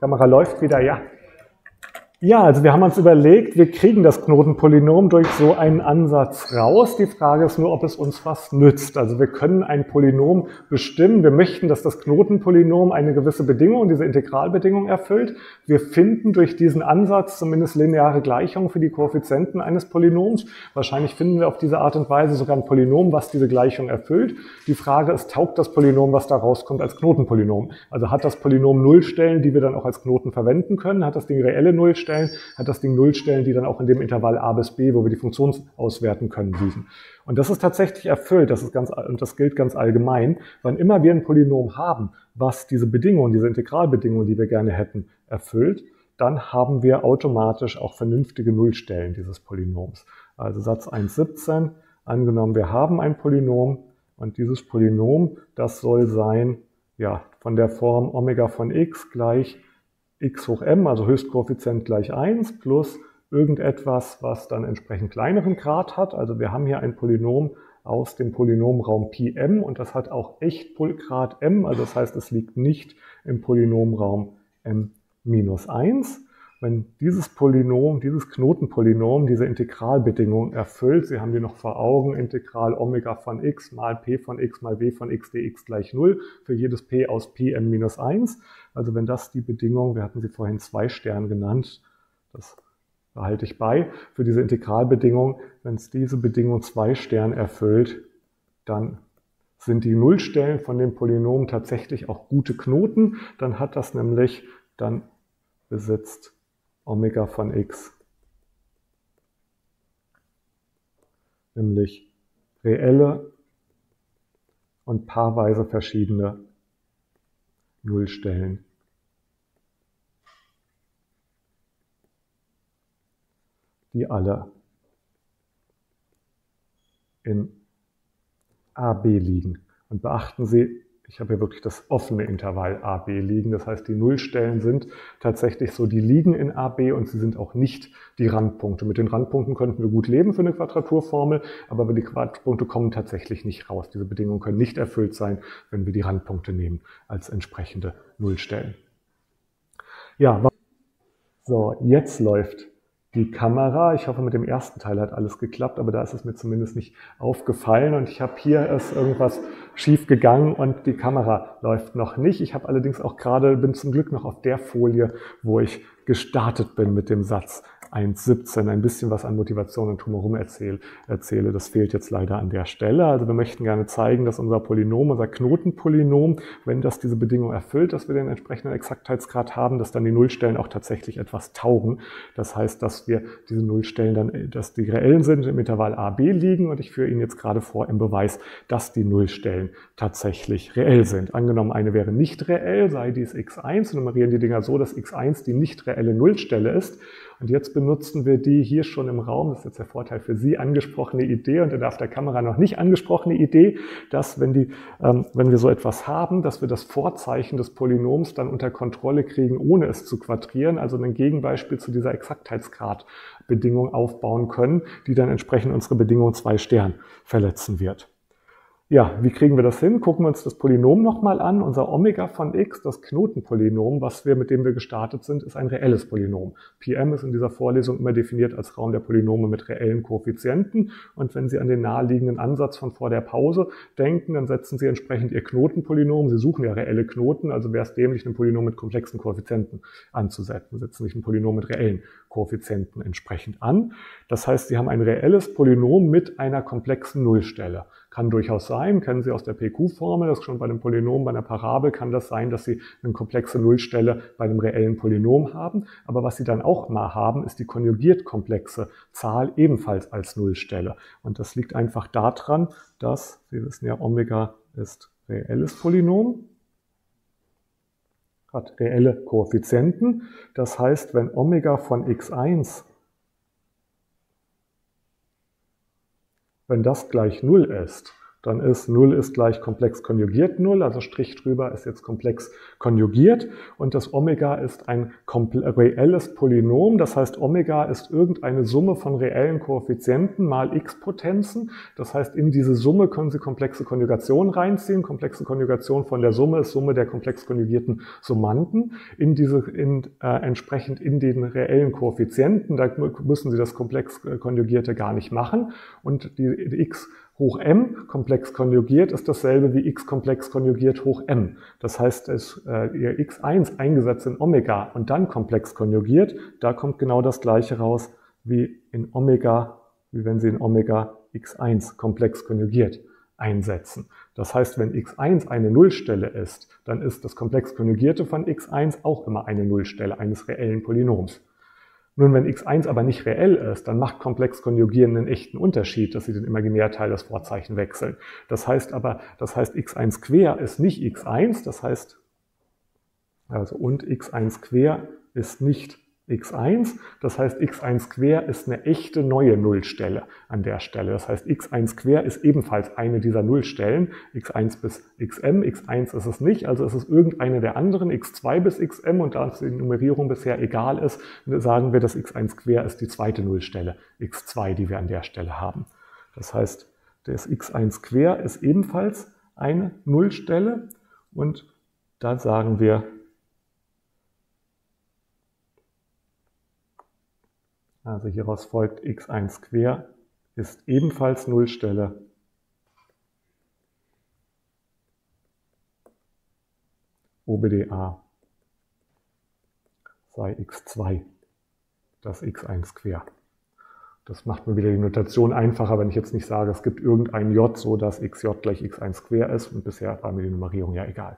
Kamera läuft wieder, ja. Ja, also wir haben uns überlegt, wir kriegen das Knotenpolynom durch so einen Ansatz raus. Die Frage ist nur, ob es uns was nützt. Also wir können ein Polynom bestimmen. Wir möchten, dass das Knotenpolynom eine gewisse Bedingung, diese Integralbedingung erfüllt. Wir finden durch diesen Ansatz zumindest lineare Gleichungen für die Koeffizienten eines Polynoms. Wahrscheinlich finden wir auf diese Art und Weise sogar ein Polynom, was diese Gleichung erfüllt. Die Frage ist, taugt das Polynom, was da rauskommt, als Knotenpolynom? Also hat das Polynom Nullstellen, die wir dann auch als Knoten verwenden können? Hat das Ding reelle Nullstellen? Stellen, hat das Ding Nullstellen, die dann auch in dem Intervall a bis b, wo wir die Funktion auswerten können, liegen. Und das ist tatsächlich erfüllt, das ist ganz, und das gilt ganz allgemein. Wann immer wir ein Polynom haben, was diese Bedingungen, diese Integralbedingungen, die wir gerne hätten, erfüllt, dann haben wir automatisch auch vernünftige Nullstellen dieses Polynoms. Also Satz 1.17, angenommen, wir haben ein Polynom und dieses Polynom, das soll sein, ja, von der Form Omega von x gleich x hoch m, also Höchstkoeffizient gleich 1, plus irgendetwas, was dann entsprechend kleineren Grad hat. Also wir haben hier ein Polynom aus dem Polynomraum Pm und das hat auch echt Grad m, also das heißt, es liegt nicht im Polynomraum m minus 1. Wenn dieses Polynom, dieses Knotenpolynom diese Integralbedingung erfüllt, Sie haben die noch vor Augen, Integral Omega von x mal p von x mal w von x dx gleich 0 für jedes p aus Pm minus 1. Also wenn das die Bedingung, wir hatten sie vorhin zwei Stern genannt, das behalte ich bei, für diese Integralbedingung, wenn es diese Bedingung zwei Stern erfüllt, dann sind die Nullstellen von dem Polynom tatsächlich auch gute Knoten. Dann hat das nämlich, dann besitzt Omega von x. Nämlich reelle und paarweise verschiedene Nullstellen. Die alle in AB liegen. Und beachten Sie, ich habe hier wirklich das offene Intervall AB liegen. Das heißt, die Nullstellen sind tatsächlich so, die liegen in AB und sie sind auch nicht die Randpunkte. Mit den Randpunkten könnten wir gut leben für eine Quadraturformel, aber die Quadratpunkte kommen tatsächlich nicht raus. Diese Bedingungen können nicht erfüllt sein, wenn wir die Randpunkte nehmen als entsprechende Nullstellen. Ja, so, jetzt läuft die Kamera. Ich hoffe, mit dem ersten Teil hat alles geklappt, aber da ist es mir zumindest nicht aufgefallen. Und ich habe hier ist irgendwas schief gegangen und die Kamera läuft noch nicht. Ich habe allerdings auch gerade, bin zum Glück noch auf der Folie, wo ich gestartet bin mit dem Satz. 1.17 ein bisschen was an Motivation und drumherum erzähle, erzähle. Das fehlt jetzt leider an der Stelle. Also wir möchten gerne zeigen, dass unser Polynom, unser Knotenpolynom, wenn das diese Bedingung erfüllt, dass wir den entsprechenden Exaktheitsgrad haben, dass dann die Nullstellen auch tatsächlich etwas taugen. Das heißt, dass wir diese Nullstellen dann, dass die reellen sind, im Intervall a, b liegen und ich führe Ihnen jetzt gerade vor im Beweis, dass die Nullstellen tatsächlich reell sind. Angenommen, eine wäre nicht reell, sei dies x1, nummerieren die Dinger so, dass x1 die nicht reelle Nullstelle ist und jetzt benutzen wir die hier schon im Raum, das ist jetzt der Vorteil für Sie, angesprochene Idee. Und auf der Kamera noch nicht angesprochene Idee, dass wenn, die, ähm, wenn wir so etwas haben, dass wir das Vorzeichen des Polynoms dann unter Kontrolle kriegen, ohne es zu quadrieren, also ein Gegenbeispiel zu dieser Exaktheitsgradbedingung aufbauen können, die dann entsprechend unsere Bedingung zwei Stern verletzen wird. Ja, wie kriegen wir das hin? Gucken wir uns das Polynom nochmal an. Unser Omega von x, das Knotenpolynom, was wir, mit dem wir gestartet sind, ist ein reelles Polynom. Pm ist in dieser Vorlesung immer definiert als Raum der Polynome mit reellen Koeffizienten. Und wenn Sie an den naheliegenden Ansatz von vor der Pause denken, dann setzen Sie entsprechend Ihr Knotenpolynom. Sie suchen ja reelle Knoten, also wäre es dämlich, ein Polynom mit komplexen Koeffizienten anzusetzen. Setzen sich ein Polynom mit reellen Koeffizienten entsprechend an. Das heißt, Sie haben ein reelles Polynom mit einer komplexen Nullstelle. Kann durchaus sein, kennen Sie aus der PQ-Formel, das schon bei einem Polynom, bei einer Parabel kann das sein, dass Sie eine komplexe Nullstelle bei einem reellen Polynom haben. Aber was Sie dann auch mal haben, ist die konjugiert komplexe Zahl ebenfalls als Nullstelle. Und das liegt einfach daran, dass, Sie wissen ja, Omega ist reelles Polynom, hat reelle Koeffizienten. Das heißt, wenn Omega von x1 wenn das gleich 0 ist, dann ist 0 ist gleich komplex konjugiert. 0, also Strich drüber ist jetzt komplex konjugiert. Und das Omega ist ein reelles Polynom, das heißt Omega ist irgendeine Summe von reellen Koeffizienten mal x-Potenzen, das heißt in diese Summe können Sie komplexe Konjugation reinziehen, komplexe Konjugation von der Summe ist Summe der komplex konjugierten Summanden, in diese, in, äh, entsprechend in den reellen Koeffizienten, da müssen Sie das komplex konjugierte gar nicht machen. Und die, die x hoch m komplex konjugiert ist dasselbe wie x komplex konjugiert hoch m. Das heißt, es, äh, ihr x1 eingesetzt in Omega und dann komplex konjugiert, da kommt genau das gleiche raus wie in Omega, wie wenn Sie in Omega x1 komplex konjugiert einsetzen. Das heißt, wenn x1 eine Nullstelle ist, dann ist das komplex konjugierte von x1 auch immer eine Nullstelle eines reellen Polynoms. Nun, wenn x1 aber nicht reell ist, dann macht komplex konjugieren einen echten Unterschied, dass Sie den Imaginärteil das Vorzeichen wechseln. Das heißt aber, das heißt x1 quer ist nicht x1, das heißt, also und x1 quer ist nicht x1. Das heißt, x1 quer ist eine echte neue Nullstelle an der Stelle. Das heißt, x1 quer ist ebenfalls eine dieser Nullstellen. x1 bis xm, x1 ist es nicht, also ist es irgendeine der anderen, x2 bis xm und da uns die Nummerierung bisher egal ist, sagen wir, dass x1 quer ist die zweite Nullstelle, x2, die wir an der Stelle haben. Das heißt, das x1 quer ist ebenfalls eine Nullstelle und da sagen wir, Also hieraus folgt x1 quer ist ebenfalls Nullstelle. OBDA sei x2, das x1 quer. Das macht mir wieder die Notation einfacher, wenn ich jetzt nicht sage, es gibt irgendein j, so dass xj gleich x1 quer ist. Und bisher war mir die Nummerierung ja egal.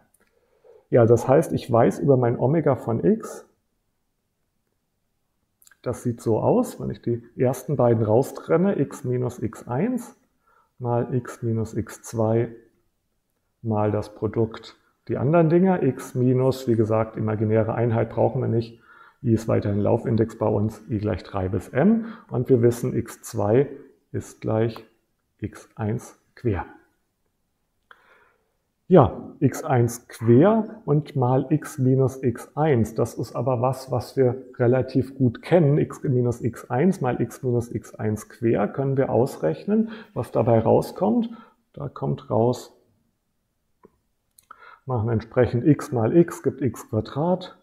Ja, das heißt, ich weiß über mein Omega von x, das sieht so aus, wenn ich die ersten beiden raustrenne, x minus x1 mal x minus x2 mal das Produkt die anderen Dinger. x minus, wie gesagt, imaginäre Einheit brauchen wir nicht. i ist weiterhin Laufindex bei uns, i gleich 3 bis m. Und wir wissen, x2 ist gleich x1 quer. Ja, x1 quer und mal x minus x1. Das ist aber was, was wir relativ gut kennen. x minus x1 mal x minus x1 quer können wir ausrechnen, was dabei rauskommt. Da kommt raus, machen entsprechend x mal x gibt x Quadrat.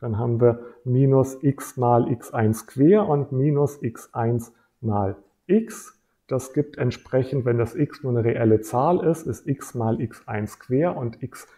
Dann haben wir minus x mal x1 quer und minus x1 mal x das gibt entsprechend, wenn das x nur eine reelle Zahl ist, ist x mal x1 quer und x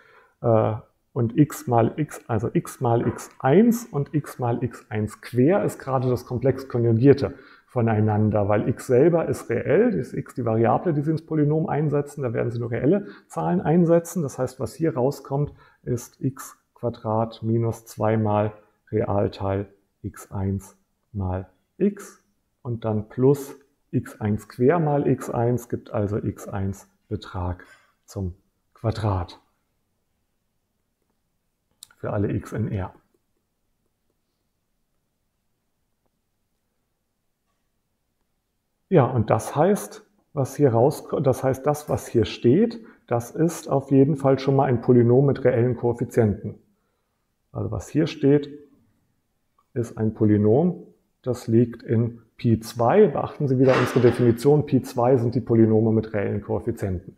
äh, und x mal x, also x mal x1 und x mal x1 quer ist gerade das komplex konjugierte voneinander, weil x selber ist reell, ist x die Variable, die Sie ins Polynom einsetzen, da werden Sie nur reelle Zahlen einsetzen. Das heißt, was hier rauskommt, ist x Quadrat minus 2 mal Realteil x1 mal x und dann plus x1 quer mal x1 gibt also x1 Betrag zum Quadrat für alle x in R. Ja, und das heißt, was hier rauskommt, das heißt, das, was hier steht, das ist auf jeden Fall schon mal ein Polynom mit reellen Koeffizienten. Also was hier steht, ist ein Polynom, das liegt in Pi 2. Beachten Sie wieder unsere Definition. Pi 2 sind die Polynome mit reellen Koeffizienten.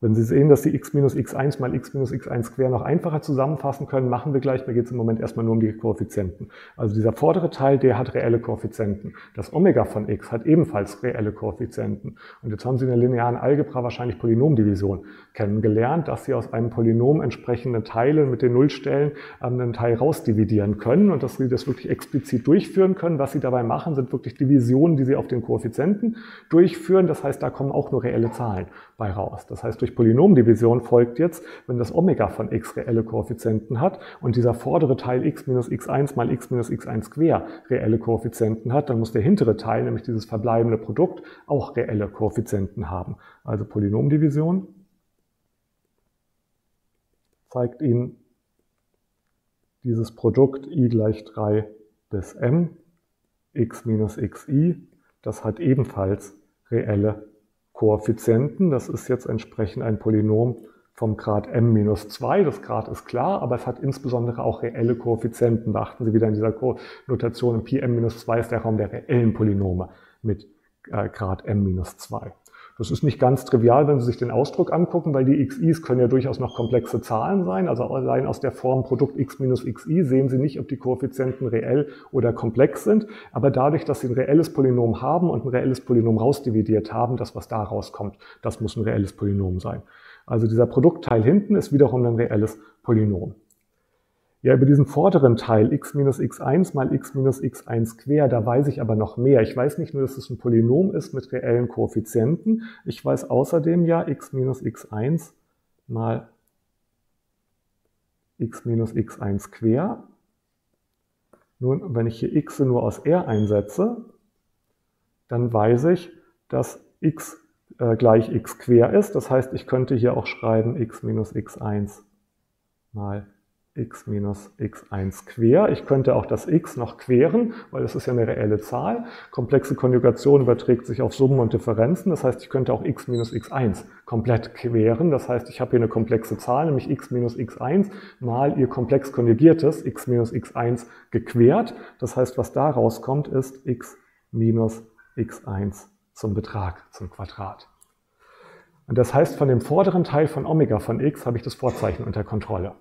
Wenn Sie sehen, dass Sie x minus x1 mal x minus x1 quer noch einfacher zusammenfassen können, machen wir gleich. Mir geht es im Moment erstmal nur um die Koeffizienten. Also dieser vordere Teil, der hat reelle Koeffizienten. Das Omega von x hat ebenfalls reelle Koeffizienten. Und jetzt haben Sie in der linearen Algebra wahrscheinlich Polynomdivision kennengelernt, dass Sie aus einem Polynom entsprechende Teile mit den Nullstellen einen Teil rausdividieren können und dass Sie das wirklich explizit durchführen können. Was Sie dabei machen, sind wirklich Divisionen, die Sie auf den Koeffizienten durchführen. Das heißt, da kommen auch nur reelle Zahlen bei raus. Das heißt, durch Polynomdivision folgt jetzt, wenn das Omega von x reelle Koeffizienten hat und dieser vordere Teil x minus x1 mal x minus x1 quer reelle Koeffizienten hat, dann muss der hintere Teil, nämlich dieses verbleibende Produkt, auch reelle Koeffizienten haben. Also Polynomdivision zeigt Ihnen dieses Produkt i gleich 3 bis m, x minus xi, das hat ebenfalls reelle Koeffizienten. Das ist jetzt entsprechend ein Polynom vom Grad m-2. Das Grad ist klar, aber es hat insbesondere auch reelle Koeffizienten. Beachten Sie wieder in dieser Notation, Pi m-2 ist der Raum der reellen Polynome mit äh, Grad m-2. Das ist nicht ganz trivial, wenn Sie sich den Ausdruck angucken, weil die xi's können ja durchaus noch komplexe Zahlen sein. Also allein aus der Form Produkt x minus xi sehen Sie nicht, ob die Koeffizienten reell oder komplex sind. Aber dadurch, dass Sie ein reelles Polynom haben und ein reelles Polynom rausdividiert haben, das, was da rauskommt, das muss ein reelles Polynom sein. Also dieser Produktteil hinten ist wiederum ein reelles Polynom. Ja, über diesen vorderen Teil x minus x1 mal x minus x1 quer, da weiß ich aber noch mehr. Ich weiß nicht nur, dass es ein Polynom ist mit reellen Koeffizienten. Ich weiß außerdem ja x minus x1 mal x minus x1 quer. Nun, wenn ich hier x nur aus r einsetze, dann weiß ich, dass x äh, gleich x quer ist. Das heißt, ich könnte hier auch schreiben x minus x1 mal x minus x1 quer. Ich könnte auch das x noch queren, weil das ist ja eine reelle Zahl. Komplexe Konjugation überträgt sich auf Summen und Differenzen. Das heißt, ich könnte auch x minus x1 komplett queren. Das heißt, ich habe hier eine komplexe Zahl, nämlich x minus x1 mal ihr komplex konjugiertes x minus x1 gequert. Das heißt, was da rauskommt, ist x minus x1 zum Betrag, zum Quadrat. Und das heißt, von dem vorderen Teil von Omega von x habe ich das Vorzeichen unter Kontrolle.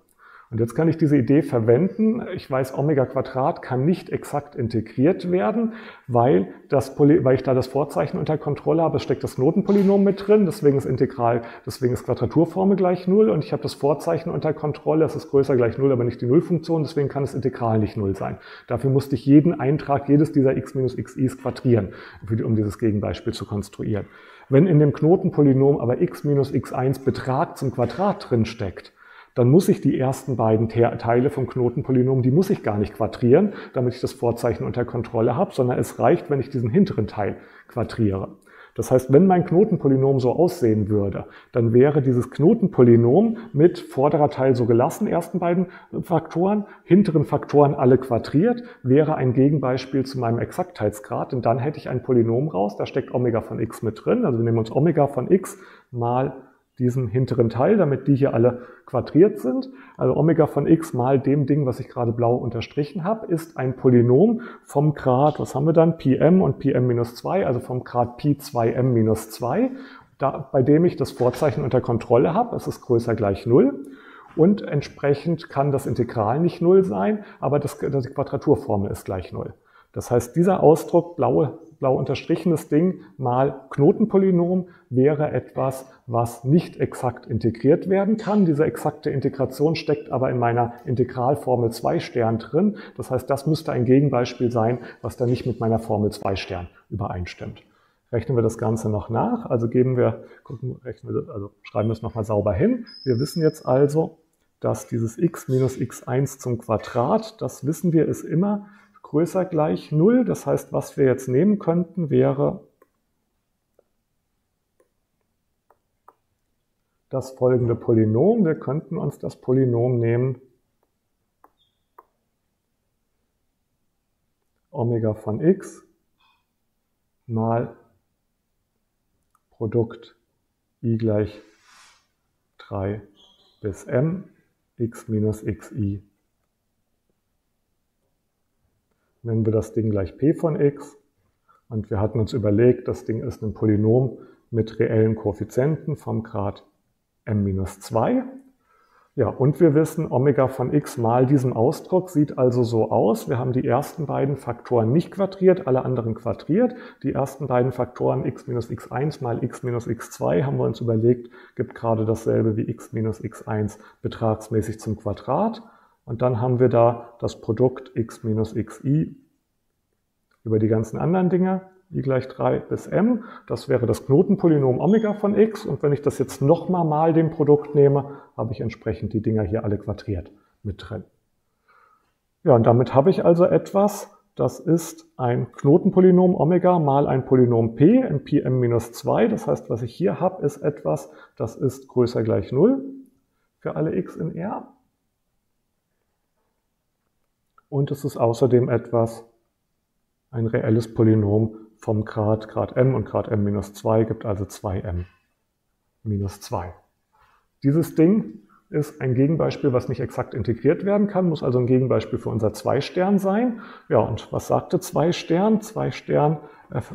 Und jetzt kann ich diese Idee verwenden. Ich weiß, Omega Quadrat kann nicht exakt integriert werden, weil, das weil ich da das Vorzeichen unter Kontrolle habe. Es steckt das Notenpolynom mit drin, deswegen ist Integral, deswegen ist Quadraturformel gleich Null und ich habe das Vorzeichen unter Kontrolle. Es ist größer gleich Null, aber nicht die Nullfunktion, deswegen kann das Integral nicht Null sein. Dafür musste ich jeden Eintrag, jedes dieser x minus xi's quadrieren, um dieses Gegenbeispiel zu konstruieren. Wenn in dem Knotenpolynom aber x minus x1 Betrag zum Quadrat drin steckt, dann muss ich die ersten beiden Teile vom Knotenpolynom, die muss ich gar nicht quadrieren, damit ich das Vorzeichen unter Kontrolle habe, sondern es reicht, wenn ich diesen hinteren Teil quadriere. Das heißt, wenn mein Knotenpolynom so aussehen würde, dann wäre dieses Knotenpolynom mit vorderer Teil so gelassen, ersten beiden Faktoren, hinteren Faktoren alle quadriert, wäre ein Gegenbeispiel zu meinem Exaktheitsgrad. Und dann hätte ich ein Polynom raus, da steckt Omega von x mit drin. Also wir nehmen uns Omega von x mal diesem hinteren Teil, damit die hier alle quadriert sind. Also Omega von x mal dem Ding, was ich gerade blau unterstrichen habe, ist ein Polynom vom Grad, was haben wir dann, Pm und Pm minus 2, also vom Grad Pi 2m minus 2, da, bei dem ich das Vorzeichen unter Kontrolle habe. Es ist größer gleich 0. Und entsprechend kann das Integral nicht 0 sein, aber das, die Quadraturformel ist gleich 0. Das heißt, dieser Ausdruck, blaue blau unterstrichenes Ding mal Knotenpolynom wäre etwas, was nicht exakt integriert werden kann. Diese exakte Integration steckt aber in meiner Integralformel 2 Stern drin. Das heißt, das müsste ein Gegenbeispiel sein, was dann nicht mit meiner Formel 2 Stern übereinstimmt. Rechnen wir das Ganze noch nach, also geben wir, gucken, rechnen wir, also schreiben wir es nochmal sauber hin. Wir wissen jetzt also, dass dieses x minus x1 zum Quadrat, das wissen wir, ist immer größer gleich 0. Das heißt, was wir jetzt nehmen könnten, wäre das folgende Polynom. Wir könnten uns das Polynom nehmen Omega von x mal Produkt i gleich 3 bis m x minus xi nennen wir das Ding gleich p von x. Und wir hatten uns überlegt, das Ding ist ein Polynom mit reellen Koeffizienten vom Grad m-2. Ja, und wir wissen, Omega von x mal diesem Ausdruck sieht also so aus. Wir haben die ersten beiden Faktoren nicht quadriert, alle anderen quadriert. Die ersten beiden Faktoren x minus x1 mal x minus x2 haben wir uns überlegt, gibt gerade dasselbe wie x minus x1 betragsmäßig zum Quadrat. Und dann haben wir da das Produkt x minus xi über die ganzen anderen Dinge, i gleich 3 bis m. Das wäre das Knotenpolynom Omega von x. Und wenn ich das jetzt nochmal mal dem Produkt nehme, habe ich entsprechend die Dinger hier alle quadriert mit drin. Ja, und damit habe ich also etwas, das ist ein Knotenpolynom Omega mal ein Polynom p in Pm minus 2. Das heißt, was ich hier habe, ist etwas, das ist größer gleich 0 für alle x in R. Und es ist außerdem etwas, ein reelles Polynom vom Grad Grad m und Grad m minus 2 gibt also 2m minus 2. Dieses Ding ist ein Gegenbeispiel, was nicht exakt integriert werden kann, muss also ein Gegenbeispiel für unser 2-Stern sein. Ja, und was sagte 2 Stern? 2 Stern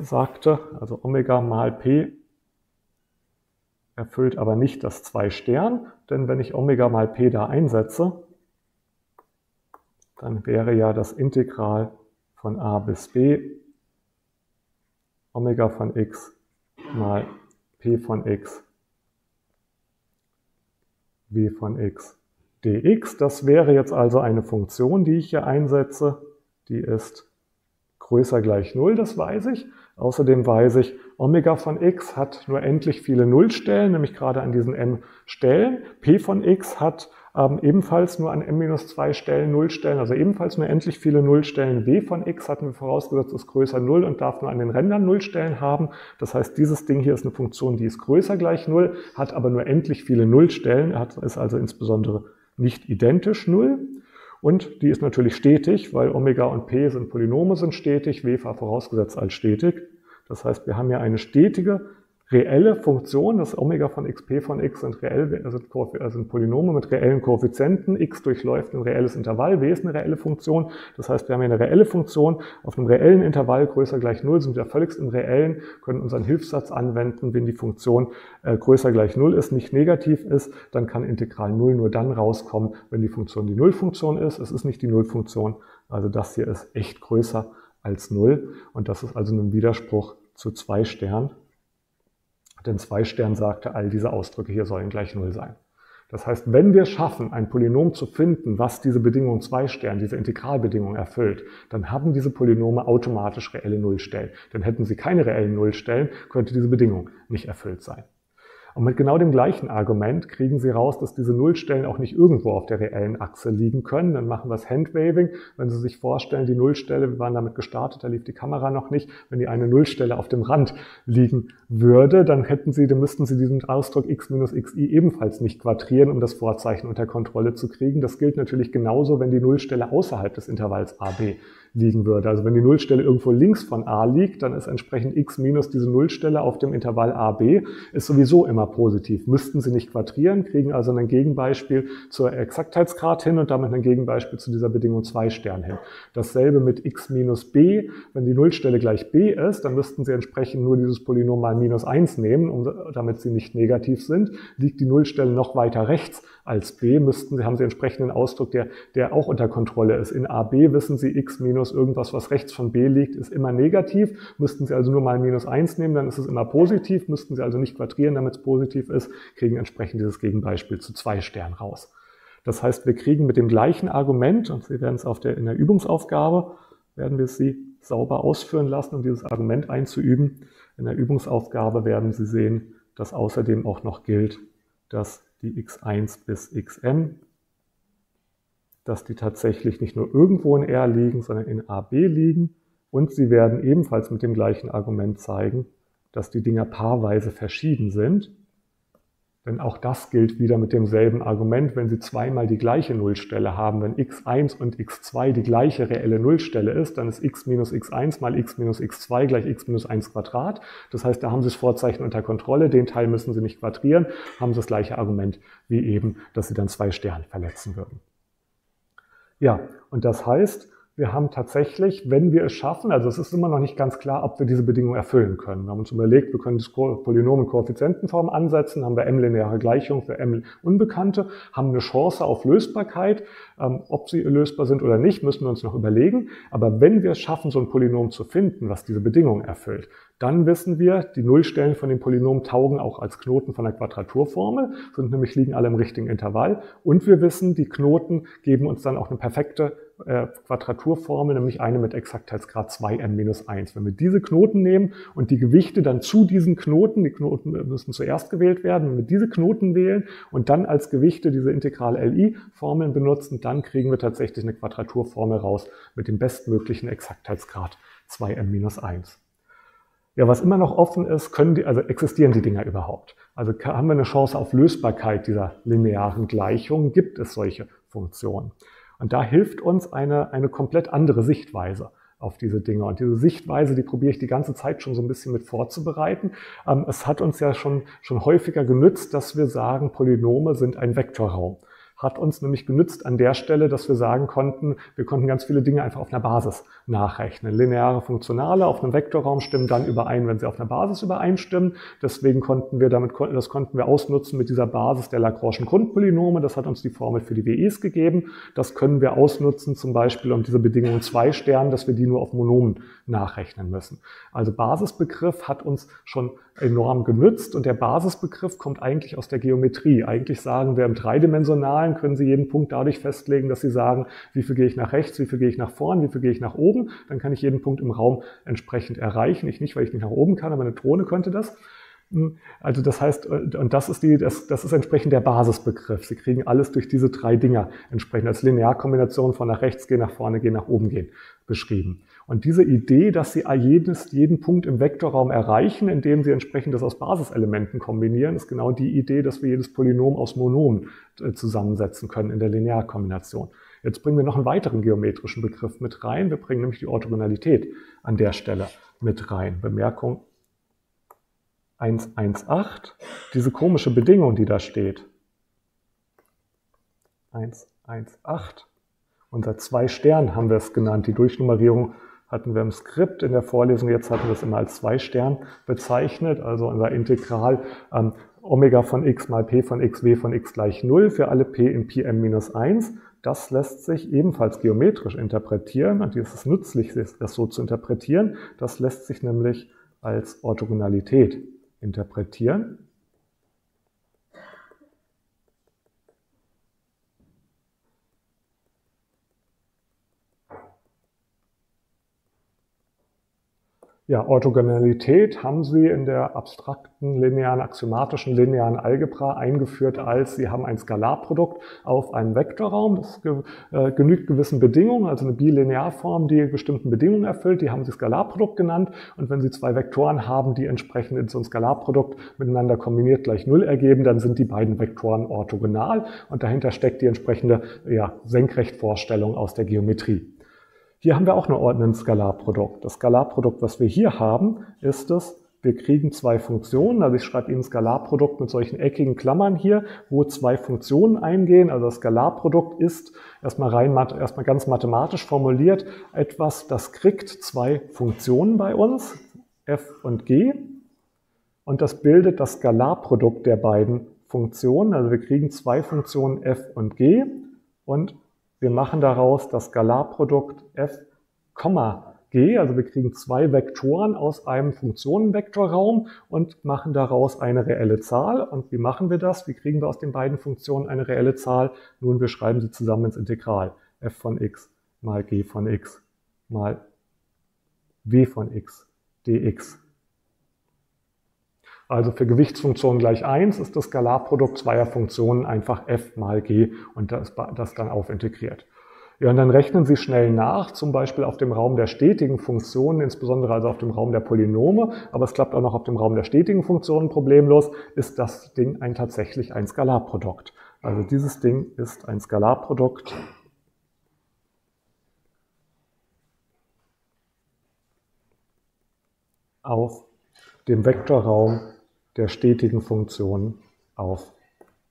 sagte, also Omega mal P erfüllt aber nicht das 2 Stern, denn wenn ich Omega mal P da einsetze, dann wäre ja das Integral von a bis b Omega von x mal P von x w von x dx. Das wäre jetzt also eine Funktion, die ich hier einsetze. Die ist größer gleich 0, das weiß ich. Außerdem weiß ich, Omega von x hat nur endlich viele Nullstellen, nämlich gerade an diesen m Stellen. P von x hat ähm, ebenfalls nur an m-2 Stellen Nullstellen, also ebenfalls nur endlich viele Nullstellen. W von x hatten wir vorausgesetzt, ist größer 0 und darf nur an den Rändern Nullstellen haben. Das heißt, dieses Ding hier ist eine Funktion, die ist größer gleich 0, hat aber nur endlich viele Nullstellen, hat, ist also insbesondere nicht identisch 0. Und die ist natürlich stetig, weil Omega und P sind Polynome, sind stetig, W war vorausgesetzt als stetig. Das heißt, wir haben hier eine stetige reelle Funktion, das Omega von xp von x sind, reell, sind, sind Polynome mit reellen Koeffizienten, x durchläuft ein reelles Intervall, w ist eine reelle Funktion, das heißt, wir haben hier eine reelle Funktion, auf einem reellen Intervall größer gleich 0 sind wir völlig im reellen, können unseren Hilfssatz anwenden, wenn die Funktion äh, größer gleich 0 ist, nicht negativ ist, dann kann Integral 0 nur dann rauskommen, wenn die Funktion die Nullfunktion ist, es ist nicht die Nullfunktion, also das hier ist echt größer als 0 und das ist also ein Widerspruch zu zwei Sternen. Denn zwei Stern sagte, all diese Ausdrücke hier sollen gleich Null sein. Das heißt, wenn wir schaffen, ein Polynom zu finden, was diese Bedingung zwei Stern, diese Integralbedingung erfüllt, dann haben diese Polynome automatisch reelle Nullstellen. Denn hätten sie keine reellen Nullstellen, könnte diese Bedingung nicht erfüllt sein. Und mit genau dem gleichen Argument kriegen Sie raus, dass diese Nullstellen auch nicht irgendwo auf der reellen Achse liegen können. Dann machen wir das Handwaving. Wenn Sie sich vorstellen, die Nullstelle, wir waren damit gestartet, da lief die Kamera noch nicht. Wenn die eine Nullstelle auf dem Rand liegen würde, dann hätten Sie, dann müssten Sie diesen Ausdruck x minus xi ebenfalls nicht quadrieren, um das Vorzeichen unter Kontrolle zu kriegen. Das gilt natürlich genauso, wenn die Nullstelle außerhalb des Intervalls AB liegen würde. Also wenn die Nullstelle irgendwo links von a liegt, dann ist entsprechend x minus diese Nullstelle auf dem Intervall ab, ist sowieso immer positiv. Müssten Sie nicht quadrieren, kriegen also ein Gegenbeispiel zur Exaktheitsgrad hin und damit ein Gegenbeispiel zu dieser Bedingung 2 Stern hin. Dasselbe mit x minus b. Wenn die Nullstelle gleich b ist, dann müssten Sie entsprechend nur dieses Polynom mal minus 1 nehmen, um, damit sie nicht negativ sind. Liegt die Nullstelle noch weiter rechts, als b müssten Sie, haben Sie entsprechenden Ausdruck, der, der auch unter Kontrolle ist. In AB wissen Sie, x minus irgendwas, was rechts von b liegt, ist immer negativ. Müssten Sie also nur mal minus 1 nehmen, dann ist es immer positiv. Müssten Sie also nicht quadrieren, damit es positiv ist, kriegen entsprechend dieses Gegenbeispiel zu zwei Sternen raus. Das heißt, wir kriegen mit dem gleichen Argument, und Sie werden es auf der, in der Übungsaufgabe, werden wir Sie sauber ausführen lassen, um dieses Argument einzuüben. In der Übungsaufgabe werden Sie sehen, dass außerdem auch noch gilt, dass die x1 bis xm, dass die tatsächlich nicht nur irgendwo in R liegen, sondern in AB liegen. Und sie werden ebenfalls mit dem gleichen Argument zeigen, dass die Dinger paarweise verschieden sind. Denn auch das gilt wieder mit demselben Argument, wenn Sie zweimal die gleiche Nullstelle haben. Wenn x1 und x2 die gleiche reelle Nullstelle ist, dann ist x minus x1 mal x minus x2 gleich x minus 1 Quadrat. Das heißt, da haben Sie das Vorzeichen unter Kontrolle. Den Teil müssen Sie nicht quadrieren, haben Sie das gleiche Argument wie eben, dass Sie dann zwei Sterne verletzen würden. Ja, und das heißt, wir haben tatsächlich, wenn wir es schaffen, also es ist immer noch nicht ganz klar, ob wir diese Bedingung erfüllen können. Wir haben uns überlegt, wir können das Polynom in Koeffizientenform ansetzen, haben wir m-lineare Gleichungen für m-Unbekannte, haben eine Chance auf Lösbarkeit. Ähm, ob sie lösbar sind oder nicht, müssen wir uns noch überlegen. Aber wenn wir es schaffen, so ein Polynom zu finden, was diese Bedingung erfüllt, dann wissen wir, die Nullstellen von dem Polynom taugen auch als Knoten von der Quadraturformel, sind nämlich liegen alle im richtigen Intervall. Und wir wissen, die Knoten geben uns dann auch eine perfekte äh, Quadraturformel, nämlich eine mit Exaktheitsgrad 2m-1. Wenn wir diese Knoten nehmen und die Gewichte dann zu diesen Knoten, die Knoten müssen zuerst gewählt werden, wenn wir diese Knoten wählen und dann als Gewichte diese Integral-LI-Formeln benutzen, dann kriegen wir tatsächlich eine Quadraturformel raus mit dem bestmöglichen Exaktheitsgrad 2m-1. Ja, was immer noch offen ist, können die, also existieren die Dinger überhaupt? Also haben wir eine Chance auf Lösbarkeit dieser linearen Gleichungen? Gibt es solche Funktionen? Und da hilft uns eine, eine komplett andere Sichtweise auf diese Dinge. Und diese Sichtweise, die probiere ich die ganze Zeit schon so ein bisschen mit vorzubereiten. Ähm, es hat uns ja schon, schon häufiger genützt, dass wir sagen, Polynome sind ein Vektorraum hat uns nämlich genützt an der Stelle, dass wir sagen konnten, wir konnten ganz viele Dinge einfach auf einer Basis nachrechnen. Lineare Funktionale auf einem Vektorraum stimmen dann überein, wenn sie auf einer Basis übereinstimmen. Deswegen konnten wir damit, das konnten wir ausnutzen mit dieser Basis der Lagrange'schen Grundpolynome. Das hat uns die Formel für die WEs gegeben. Das können wir ausnutzen, zum Beispiel um diese Bedingung zwei Sternen, dass wir die nur auf Monomen nachrechnen müssen. Also Basisbegriff hat uns schon enorm genützt und der Basisbegriff kommt eigentlich aus der Geometrie. Eigentlich sagen wir im Dreidimensionalen können Sie jeden Punkt dadurch festlegen, dass Sie sagen, wie viel gehe ich nach rechts, wie viel gehe ich nach vorn, wie viel gehe ich nach oben. Dann kann ich jeden Punkt im Raum entsprechend erreichen. Ich nicht, weil ich nicht nach oben kann, aber eine Drohne könnte das. Hm, also das heißt, und das ist, die, das, das ist entsprechend der Basisbegriff. Sie kriegen alles durch diese drei Dinger entsprechend als Linearkombination von nach rechts gehen, nach vorne gehen, nach oben gehen beschrieben. Und diese Idee, dass Sie jedes, jeden Punkt im Vektorraum erreichen, indem Sie entsprechend das aus Basiselementen kombinieren, ist genau die Idee, dass wir jedes Polynom aus Monomen äh, zusammensetzen können in der Linearkombination. Jetzt bringen wir noch einen weiteren geometrischen Begriff mit rein. Wir bringen nämlich die Orthogonalität an der Stelle mit rein. Bemerkung 118, diese komische Bedingung, die da steht. 118. Unter zwei Sternen haben wir es genannt. Die Durchnummerierung hatten wir im Skript in der Vorlesung, jetzt hatten wir es immer als zwei Stern bezeichnet, also unser Integral ähm, Omega von x mal p von x, w von x gleich 0 für alle p in Pm minus 1. Das lässt sich ebenfalls geometrisch interpretieren und es ist nützlich, das so zu interpretieren. Das lässt sich nämlich als Orthogonalität interpretieren. Ja, Orthogonalität haben Sie in der abstrakten linearen, axiomatischen linearen Algebra eingeführt als Sie haben ein Skalarprodukt auf einem Vektorraum. Das äh, genügt gewissen Bedingungen, also eine Bilinearform, die bestimmten Bedingungen erfüllt. Die haben Sie Skalarprodukt genannt. Und wenn Sie zwei Vektoren haben, die entsprechend in so ein Skalarprodukt miteinander kombiniert gleich Null ergeben, dann sind die beiden Vektoren orthogonal. Und dahinter steckt die entsprechende ja, Senkrechtvorstellung aus der Geometrie. Hier haben wir auch nur ein Skalarprodukt. Das Skalarprodukt, was wir hier haben, ist es, wir kriegen zwei Funktionen. Also ich schreibe Ihnen Skalarprodukt mit solchen eckigen Klammern hier, wo zwei Funktionen eingehen. Also das Skalarprodukt ist erstmal rein, erstmal ganz mathematisch formuliert etwas, das kriegt zwei Funktionen bei uns, f und g. Und das bildet das Skalarprodukt der beiden Funktionen. Also wir kriegen zwei Funktionen f und g und wir machen daraus das Skalarprodukt f, g, also wir kriegen zwei Vektoren aus einem Funktionenvektorraum und machen daraus eine reelle Zahl. Und wie machen wir das? Wie kriegen wir aus den beiden Funktionen eine reelle Zahl? Nun, wir schreiben sie zusammen ins Integral. f von x mal g von x mal w von x dx. Also für Gewichtsfunktion gleich 1 ist das Skalarprodukt zweier Funktionen einfach f mal g und das, das dann aufintegriert. Ja, und dann rechnen Sie schnell nach, zum Beispiel auf dem Raum der stetigen Funktionen, insbesondere also auf dem Raum der Polynome, aber es klappt auch noch auf dem Raum der stetigen Funktionen problemlos, ist das Ding ein tatsächlich ein Skalarprodukt. Also dieses Ding ist ein Skalarprodukt auf dem Vektorraum der stetigen Funktion auf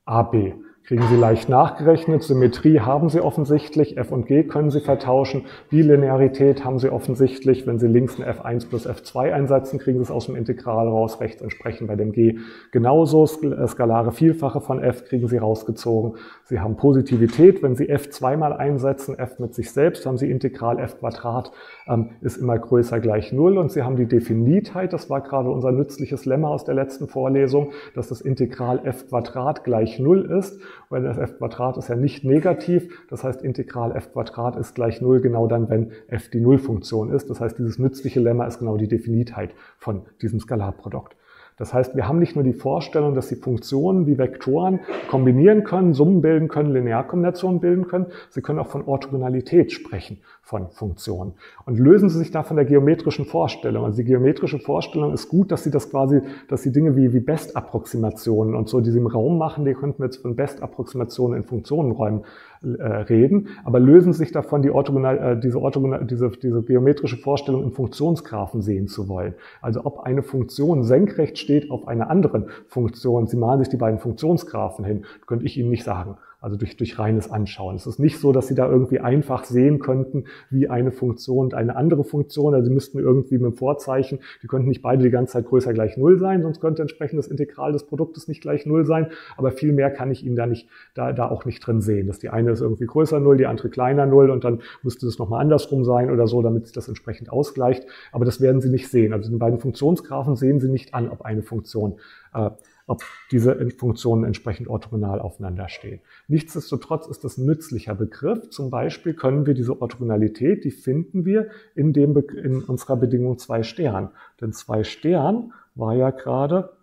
AB. Kriegen Sie leicht nachgerechnet. Symmetrie haben Sie offensichtlich. F und G können Sie vertauschen. Bilinearität haben Sie offensichtlich. Wenn Sie links ein F1 plus F2 einsetzen, kriegen Sie es aus dem Integral raus. Rechts entsprechend bei dem G genauso. Äh, skalare Vielfache von F kriegen Sie rausgezogen. Sie haben Positivität. Wenn Sie F zweimal einsetzen, F mit sich selbst, haben Sie Integral F Quadrat ähm, ist immer größer gleich Null. Und Sie haben die Definitheit. Das war gerade unser nützliches Lemma aus der letzten Vorlesung, dass das Integral F Quadrat gleich Null ist weil das f Quadrat ist ja nicht negativ. Das heißt, Integral f Quadrat ist gleich null genau dann, wenn f die Nullfunktion ist. Das heißt, dieses nützliche Lemma ist genau die Definitheit von diesem Skalarprodukt. Das heißt, wir haben nicht nur die Vorstellung, dass sie Funktionen wie Vektoren kombinieren können, Summen bilden können, Linearkombinationen bilden können. Sie können auch von Orthogonalität sprechen von Funktionen. Und lösen Sie sich da von der geometrischen Vorstellung. Also die geometrische Vorstellung ist gut, dass Sie das quasi, dass Sie Dinge wie, wie Best-Approximationen und so, die Sie im Raum machen, die könnten wir jetzt von Best-Approximationen in Funktionenräumen äh, reden, aber lösen sich davon, die orthogonal, äh, diese, orthogonal, diese, diese geometrische Vorstellung im Funktionsgraphen sehen zu wollen. Also ob eine Funktion senkrecht steht auf einer anderen Funktion. Sie malen sich die beiden Funktionsgraphen hin, könnte ich Ihnen nicht sagen also durch, durch reines Anschauen. Es ist nicht so, dass Sie da irgendwie einfach sehen könnten, wie eine Funktion und eine andere Funktion. Also Sie müssten irgendwie mit dem Vorzeichen, die könnten nicht beide die ganze Zeit größer gleich Null sein, sonst könnte entsprechend das Integral des Produktes nicht gleich Null sein. Aber viel mehr kann ich Ihnen da nicht, da, da auch nicht drin sehen. Dass die eine ist irgendwie größer Null, die andere kleiner Null und dann müsste das nochmal andersrum sein oder so, damit sich das entsprechend ausgleicht. Aber das werden Sie nicht sehen. Also in beiden Funktionsgraphen sehen Sie nicht an, ob eine Funktion äh, ob diese Funktionen entsprechend orthogonal aufeinander stehen. Nichtsdestotrotz ist das ein nützlicher Begriff. Zum Beispiel können wir diese Orthogonalität, die finden wir in, dem, in unserer Bedingung 2 Stern. Denn 2 Stern war ja gerade,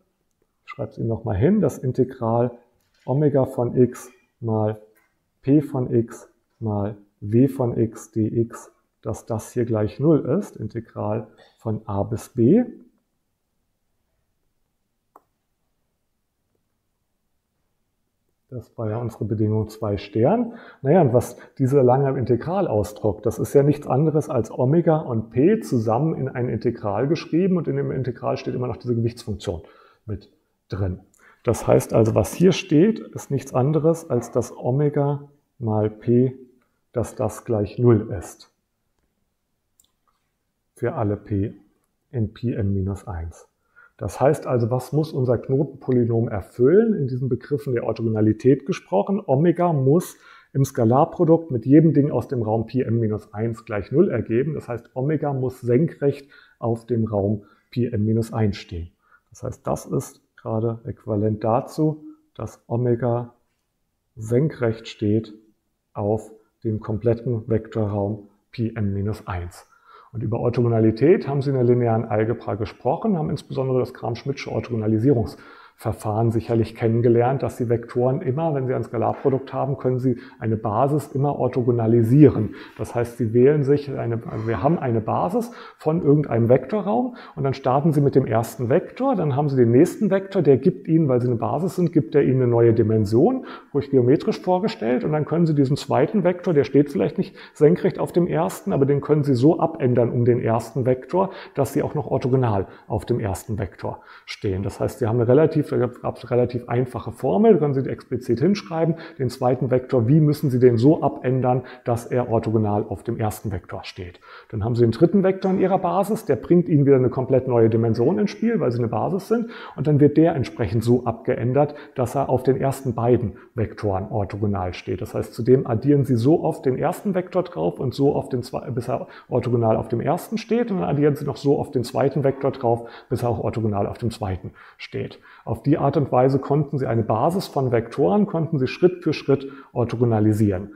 ich schreibe es Ihnen nochmal hin, das Integral Omega von x mal p von x mal w von x dx, dass das hier gleich 0 ist, Integral von a bis b. Das war ja unsere Bedingung 2 Stern. Naja, und was dieser lange Integralausdruck, das ist ja nichts anderes als Omega und P zusammen in ein Integral geschrieben und in dem Integral steht immer noch diese Gewichtsfunktion mit drin. Das heißt also, was hier steht, ist nichts anderes als das Omega mal P, dass das gleich 0 ist. Für alle P in Pm minus 1. Das heißt also, was muss unser Knotenpolynom erfüllen? In diesen Begriffen der Orthogonalität gesprochen. Omega muss im Skalarprodukt mit jedem Ding aus dem Raum Pm-1 gleich 0 ergeben. Das heißt, Omega muss senkrecht auf dem Raum Pm-1 stehen. Das heißt, das ist gerade äquivalent dazu, dass Omega senkrecht steht auf dem kompletten Vektorraum Pm-1. Und über Orthogonalität haben Sie in der linearen Algebra gesprochen, haben insbesondere das Kram-Schmidtsche Orthogonalisierungs- Verfahren sicherlich kennengelernt, dass Sie Vektoren immer, wenn Sie ein Skalarprodukt haben, können Sie eine Basis immer orthogonalisieren. Das heißt, Sie wählen sich eine, also wir haben eine Basis von irgendeinem Vektorraum und dann starten Sie mit dem ersten Vektor, dann haben Sie den nächsten Vektor, der gibt Ihnen, weil Sie eine Basis sind, gibt er Ihnen eine neue Dimension, ruhig geometrisch vorgestellt und dann können Sie diesen zweiten Vektor, der steht vielleicht nicht senkrecht auf dem ersten, aber den können Sie so abändern um den ersten Vektor, dass Sie auch noch orthogonal auf dem ersten Vektor stehen. Das heißt, Sie haben eine relativ da gab es relativ einfache Formel, da können Sie explizit hinschreiben. Den zweiten Vektor, wie müssen Sie den so abändern, dass er orthogonal auf dem ersten Vektor steht. Dann haben Sie den dritten Vektor in Ihrer Basis, der bringt Ihnen wieder eine komplett neue Dimension ins Spiel, weil Sie eine Basis sind. Und dann wird der entsprechend so abgeändert, dass er auf den ersten beiden Vektoren orthogonal steht. Das heißt, zudem addieren Sie so oft den ersten Vektor drauf und so oft den zweiten, bis er orthogonal auf dem ersten steht. Und dann addieren Sie noch so oft den zweiten Vektor drauf, bis er auch orthogonal auf dem zweiten steht. Auf auf die Art und Weise konnten sie eine Basis von Vektoren, konnten sie Schritt für Schritt orthogonalisieren.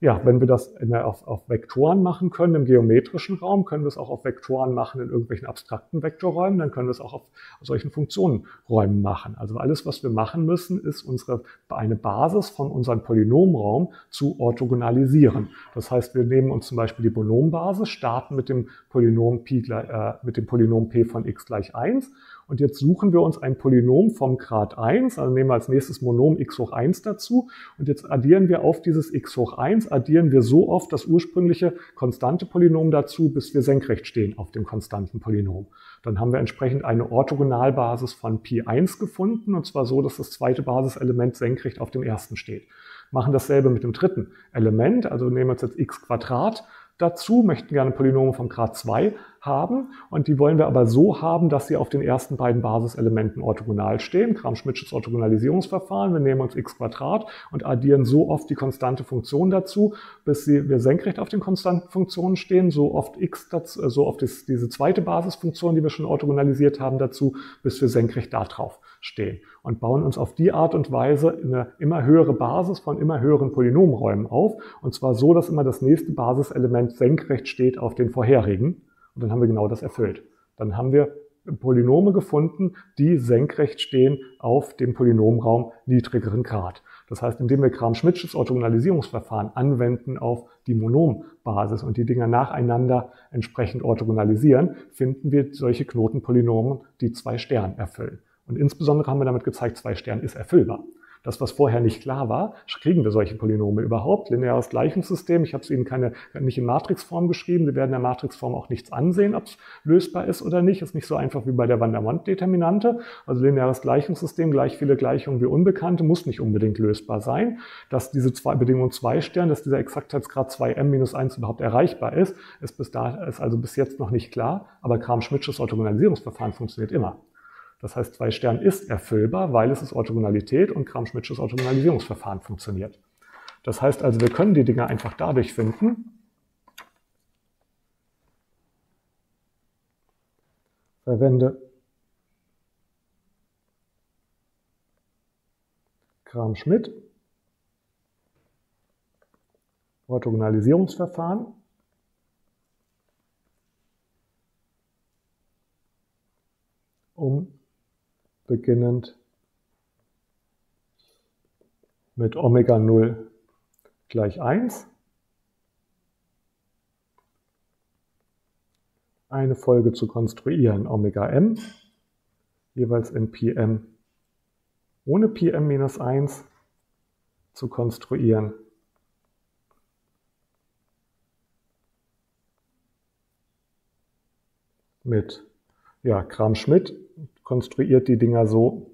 Ja, wenn wir das der, auf, auf, Vektoren machen können im geometrischen Raum, können wir es auch auf Vektoren machen in irgendwelchen abstrakten Vektorräumen, dann können wir es auch auf, auf solchen Funktionenräumen machen. Also alles, was wir machen müssen, ist unsere, eine Basis von unserem Polynomraum zu orthogonalisieren. Das heißt, wir nehmen uns zum Beispiel die Bonombasis, starten mit dem Polynom, Pi, äh, mit dem Polynom p von x gleich 1 und jetzt suchen wir uns ein Polynom vom Grad 1, also nehmen wir als nächstes Monom x hoch 1 dazu. Und jetzt addieren wir auf dieses x hoch 1, addieren wir so oft das ursprüngliche konstante Polynom dazu, bis wir senkrecht stehen auf dem konstanten Polynom. Dann haben wir entsprechend eine Orthogonalbasis von Pi 1 gefunden, und zwar so, dass das zweite Basiselement senkrecht auf dem ersten steht. Machen dasselbe mit dem dritten Element, also nehmen wir jetzt x Quadrat dazu, möchten gerne Polynome vom Grad 2 haben und die wollen wir aber so haben, dass sie auf den ersten beiden Basiselementen orthogonal stehen. Kram-Schmidtsches Orthogonalisierungsverfahren. Wir nehmen uns x Quadrat und addieren so oft die konstante Funktion dazu, bis sie, wir senkrecht auf den konstanten Funktionen stehen, so oft x, dazu, so oft ist diese zweite Basisfunktion, die wir schon orthogonalisiert haben, dazu, bis wir senkrecht da drauf stehen und bauen uns auf die Art und Weise eine immer höhere Basis von immer höheren Polynomräumen auf und zwar so, dass immer das nächste Basiselement senkrecht steht auf den vorherigen und dann haben wir genau das erfüllt. Dann haben wir Polynome gefunden, die senkrecht stehen auf dem Polynomraum niedrigeren Grad. Das heißt, indem wir Kram-Schmidtsches Orthogonalisierungsverfahren anwenden auf die Monombasis und die Dinger nacheinander entsprechend orthogonalisieren, finden wir solche Knotenpolynomen, die zwei Stern erfüllen. Und insbesondere haben wir damit gezeigt, zwei Stern ist erfüllbar. Das, was vorher nicht klar war, kriegen wir solche Polynome überhaupt? Lineares Gleichungssystem, ich habe es Ihnen keine, nicht in Matrixform geschrieben, Sie werden der Matrixform auch nichts ansehen, ob es lösbar ist oder nicht. Ist nicht so einfach wie bei der Van der Waal-Determinante. Also lineares Gleichungssystem, gleich viele Gleichungen wie Unbekannte, muss nicht unbedingt lösbar sein. Dass diese zwei Bedingungen zwei Stern, dass dieser Exaktheitsgrad 2m minus 1 überhaupt erreichbar ist, ist, bis da, ist also bis jetzt noch nicht klar. Aber Kram-Schmidtsches Orthogonalisierungsverfahren funktioniert immer. Das heißt, zwei Stern ist erfüllbar, weil es ist Orthogonalität und Kram-Schmidtsches Orthogonalisierungsverfahren funktioniert. Das heißt also, wir können die Dinge einfach dadurch finden, verwende Kram-Schmidt, Orthogonalisierungsverfahren. Um beginnend mit Omega 0 gleich 1 eine Folge zu konstruieren, Omega m, jeweils in Pm ohne Pm minus 1 zu konstruieren. Mit ja, Kram-Schmidt konstruiert die Dinger so.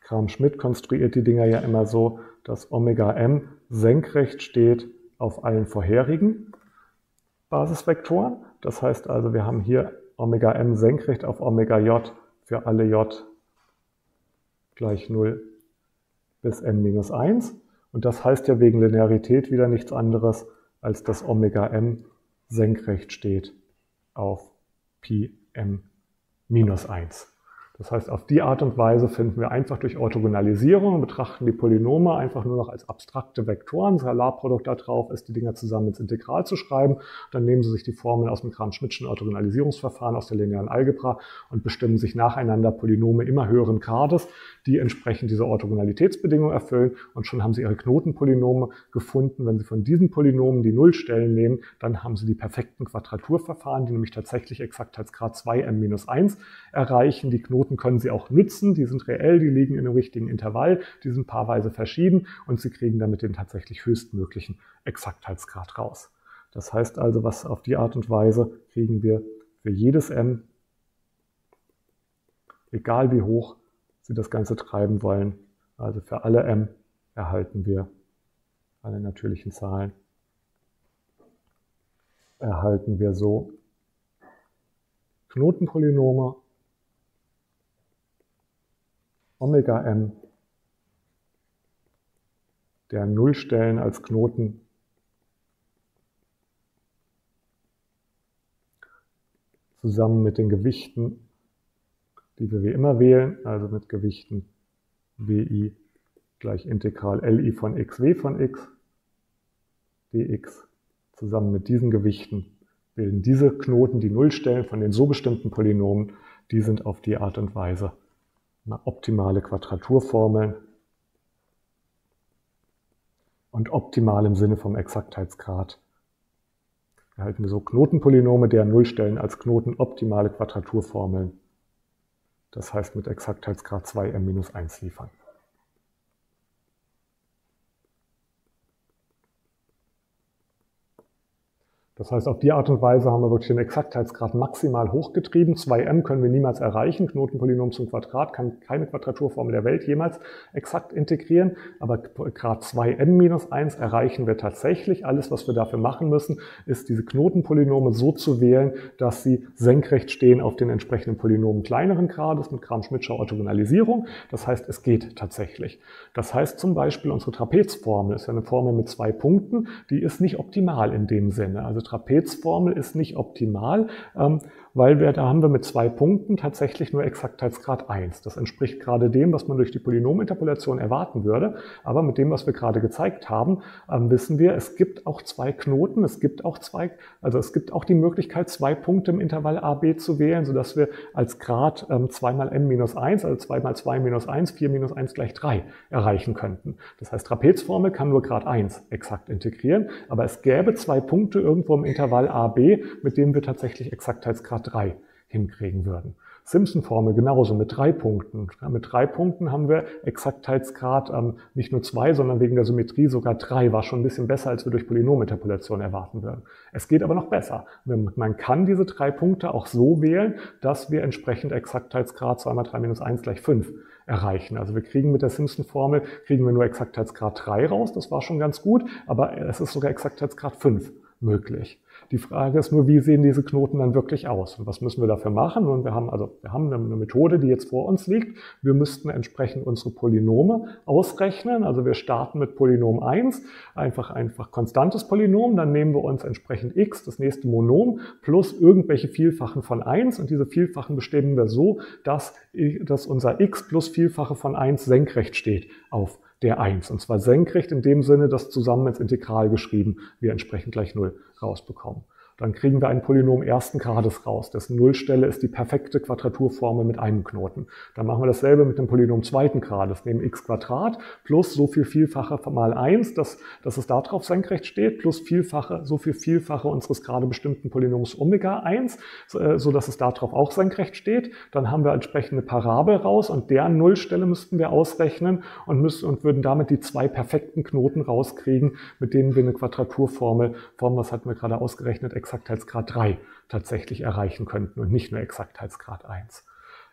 Kram-Schmidt konstruiert die Dinger ja immer so, dass Omega m senkrecht steht auf allen vorherigen Basisvektoren. Das heißt also, wir haben hier Omega m senkrecht auf Omega j für alle j gleich 0 bis n minus 1. Und das heißt ja wegen Linearität wieder nichts anderes, als dass Omega m senkrecht steht auf Pi m minus 1. Das heißt, auf die Art und Weise finden wir einfach durch Orthogonalisierung und betrachten die Polynome einfach nur noch als abstrakte Vektoren. Skalarprodukt da drauf ist, die Dinger zusammen ins Integral zu schreiben. Dann nehmen Sie sich die Formeln aus dem Kram-Schmidtschen Orthogonalisierungsverfahren aus der linearen Algebra und bestimmen sich nacheinander Polynome immer höheren Grades, die entsprechend diese Orthogonalitätsbedingung erfüllen. Und schon haben Sie Ihre Knotenpolynome gefunden. Wenn Sie von diesen Polynomen die Nullstellen nehmen, dann haben Sie die perfekten Quadraturverfahren, die nämlich tatsächlich Exaktheitsgrad 2m-1 erreichen. Die Knoten Knoten können Sie auch nutzen, die sind reell, die liegen in einem richtigen Intervall, die sind paarweise verschieden und Sie kriegen damit den tatsächlich höchstmöglichen Exaktheitsgrad raus. Das heißt also, was auf die Art und Weise kriegen wir für jedes m, egal wie hoch Sie das Ganze treiben wollen, also für alle m erhalten wir alle natürlichen Zahlen, erhalten wir so Knotenpolynome Omega m der Nullstellen als Knoten. Zusammen mit den Gewichten, die wir wie immer wählen, also mit Gewichten wi gleich Integral li von x w von x dx. Zusammen mit diesen Gewichten bilden diese Knoten die Nullstellen von den so bestimmten Polynomen, die sind auf die Art und Weise optimale Quadraturformeln und optimal im Sinne vom Exaktheitsgrad. Erhalten wir so Knotenpolynome, deren Nullstellen als Knoten optimale Quadraturformeln, das heißt mit Exaktheitsgrad 2m-1 liefern. Das heißt, auf die Art und Weise haben wir wirklich den Exaktheitsgrad maximal hochgetrieben. 2m können wir niemals erreichen. Knotenpolynom zum Quadrat kann keine Quadraturformel der Welt jemals exakt integrieren. Aber Grad 2m minus 1 erreichen wir tatsächlich. Alles, was wir dafür machen müssen, ist diese Knotenpolynome so zu wählen, dass sie senkrecht stehen auf den entsprechenden Polynomen kleineren Grades mit Kram-Schmidtscher Orthogonalisierung. Das heißt, es geht tatsächlich. Das heißt zum Beispiel, unsere Trapezformel ist ja eine Formel mit zwei Punkten. Die ist nicht optimal in dem Sinne. Also Trapezformel ist nicht optimal. Ähm, weil wir, da haben wir mit zwei Punkten tatsächlich nur Exaktheitsgrad 1. Das entspricht gerade dem, was man durch die Polynominterpolation erwarten würde. Aber mit dem, was wir gerade gezeigt haben, ähm, wissen wir, es gibt auch zwei Knoten, es gibt auch zwei, also es gibt auch die Möglichkeit, zwei Punkte im Intervall a, b zu wählen, sodass wir als Grad ähm, 2 mal m minus 1, also 2 mal 2 minus 1, 4 minus 1 gleich 3 erreichen könnten. Das heißt, Trapezformel kann nur Grad 1 exakt integrieren, aber es gäbe zwei Punkte irgendwo im Intervall a, b, mit dem wir tatsächlich Exaktheitsgrad 3 hinkriegen würden. Simpson-Formel genauso mit drei Punkten. Mit drei Punkten haben wir Exaktheitsgrad ähm, nicht nur zwei, sondern wegen der Symmetrie sogar drei. War schon ein bisschen besser, als wir durch Polynominterpolation erwarten würden. Es geht aber noch besser. Man kann diese drei Punkte auch so wählen, dass wir entsprechend Exaktheitsgrad 2 mal 3 minus 1 gleich 5 erreichen. Also wir kriegen mit der Simpson-Formel, kriegen wir nur Exaktheitsgrad 3 raus, das war schon ganz gut, aber es ist sogar Exaktheitsgrad 5 möglich. Die Frage ist nur, wie sehen diese Knoten dann wirklich aus? Und was müssen wir dafür machen? Und wir haben also, wir haben eine Methode, die jetzt vor uns liegt. Wir müssten entsprechend unsere Polynome ausrechnen. Also wir starten mit Polynom 1, einfach, einfach konstantes Polynom. Dann nehmen wir uns entsprechend x, das nächste Monom, plus irgendwelche Vielfachen von 1. Und diese Vielfachen bestimmen wir so, dass, dass unser x plus Vielfache von 1 senkrecht steht auf der 1. Und zwar senkrecht in dem Sinne, dass zusammen ins Integral geschrieben wir entsprechend gleich 0 rausbekommen. Dann kriegen wir ein Polynom ersten Grades raus. Dessen Nullstelle ist die perfekte Quadraturformel mit einem Knoten. Dann machen wir dasselbe mit dem Polynom zweiten Grades. Nehmen x Quadrat plus so viel Vielfache mal 1, dass, dass es darauf senkrecht steht, plus Vielfache, so viel Vielfache unseres gerade bestimmten Polynoms Omega 1, äh, so dass es darauf auch senkrecht steht. Dann haben wir entsprechende Parabel raus und deren Nullstelle müssten wir ausrechnen und, müssen, und würden damit die zwei perfekten Knoten rauskriegen, mit denen wir eine Quadraturformel, Form, was hatten wir gerade ausgerechnet, Exaktheitsgrad 3 tatsächlich erreichen könnten und nicht nur Exaktheitsgrad 1.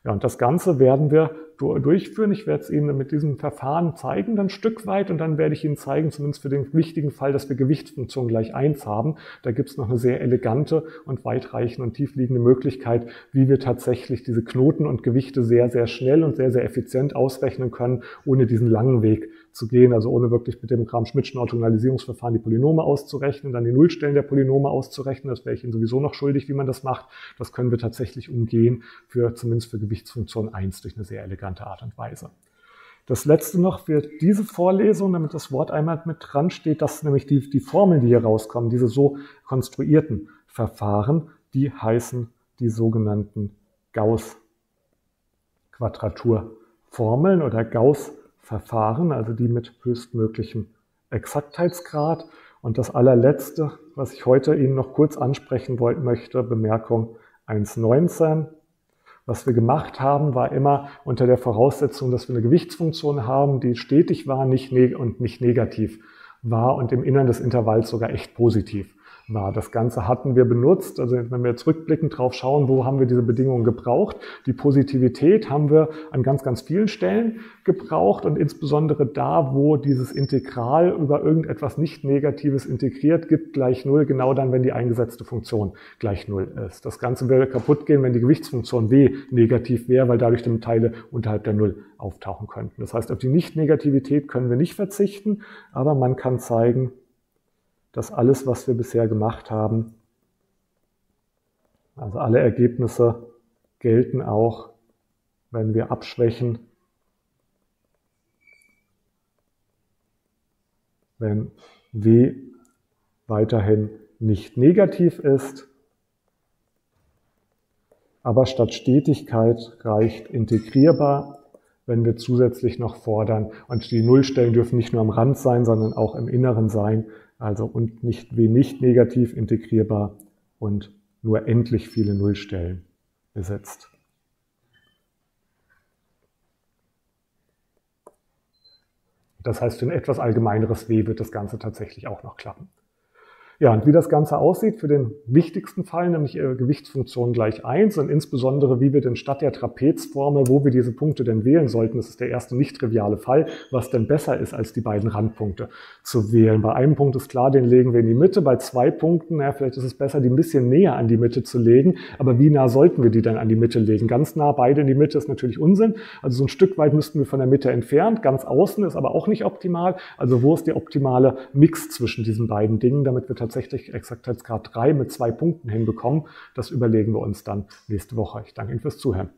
Ja, und das Ganze werden wir durchführen. Ich werde es Ihnen mit diesem Verfahren zeigen, dann Stück weit, und dann werde ich Ihnen zeigen, zumindest für den wichtigen Fall, dass wir Gewichtsfunktion gleich 1 haben. Da gibt es noch eine sehr elegante und weitreichende und tiefliegende Möglichkeit, wie wir tatsächlich diese Knoten und Gewichte sehr, sehr schnell und sehr, sehr effizient ausrechnen können, ohne diesen langen Weg zu gehen, also ohne wirklich mit dem Gram-Schmidtschen Orthogonalisierungsverfahren die Polynome auszurechnen, dann die Nullstellen der Polynome auszurechnen. Das wäre ich Ihnen sowieso noch schuldig, wie man das macht. Das können wir tatsächlich umgehen, für, zumindest für Gewichtsfunktion 1 durch eine sehr elegante Art und Weise. Das letzte noch für diese Vorlesung, damit das Wort einmal mit dran steht, dass nämlich die, die Formeln, die hier rauskommen, diese so konstruierten Verfahren, die heißen die sogenannten Gauss-Quadraturformeln oder Gauss Verfahren, also die mit höchstmöglichem Exaktheitsgrad. Und das allerletzte, was ich heute Ihnen noch kurz ansprechen wollte, möchte, Bemerkung 1.19. Was wir gemacht haben, war immer unter der Voraussetzung, dass wir eine Gewichtsfunktion haben, die stetig war nicht und nicht negativ war und im Innern des Intervalls sogar echt positiv war. Das Ganze hatten wir benutzt. Also wenn wir jetzt drauf schauen, wo haben wir diese Bedingungen gebraucht? Die Positivität haben wir an ganz, ganz vielen Stellen gebraucht und insbesondere da, wo dieses Integral über irgendetwas nicht Negatives integriert, gibt gleich Null, genau dann, wenn die eingesetzte Funktion gleich Null ist. Das Ganze würde kaputt gehen, wenn die Gewichtsfunktion w negativ wäre, weil dadurch dann Teile unterhalb der Null auftauchen könnten. Das heißt, auf die Nicht-Negativität können wir nicht verzichten, aber man kann zeigen, dass alles, was wir bisher gemacht haben, also alle Ergebnisse gelten auch, wenn wir abschwächen, wenn W weiterhin nicht negativ ist, aber statt Stetigkeit reicht integrierbar, wenn wir zusätzlich noch fordern. Und die Nullstellen dürfen nicht nur am Rand sein, sondern auch im Inneren sein, also und nicht wie nicht negativ integrierbar und nur endlich viele Nullstellen besetzt. Das heißt, für ein etwas allgemeineres W wird das Ganze tatsächlich auch noch klappen. Ja, und wie das Ganze aussieht für den wichtigsten Fall, nämlich ihre Gewichtsfunktion gleich eins und insbesondere, wie wir denn statt der Trapezformel, wo wir diese Punkte denn wählen sollten, das ist der erste nicht triviale Fall, was denn besser ist, als die beiden Randpunkte zu wählen. Bei einem Punkt ist klar, den legen wir in die Mitte, bei zwei Punkten, naja, vielleicht ist es besser, die ein bisschen näher an die Mitte zu legen, aber wie nah sollten wir die dann an die Mitte legen? Ganz nah beide in die Mitte ist natürlich Unsinn, also so ein Stück weit müssten wir von der Mitte entfernt, ganz außen ist aber auch nicht optimal, also wo ist der optimale Mix zwischen diesen beiden Dingen, damit wir tatsächlich Exaktheitsgrad 3 mit zwei Punkten hinbekommen. Das überlegen wir uns dann nächste Woche. Ich danke Ihnen fürs Zuhören.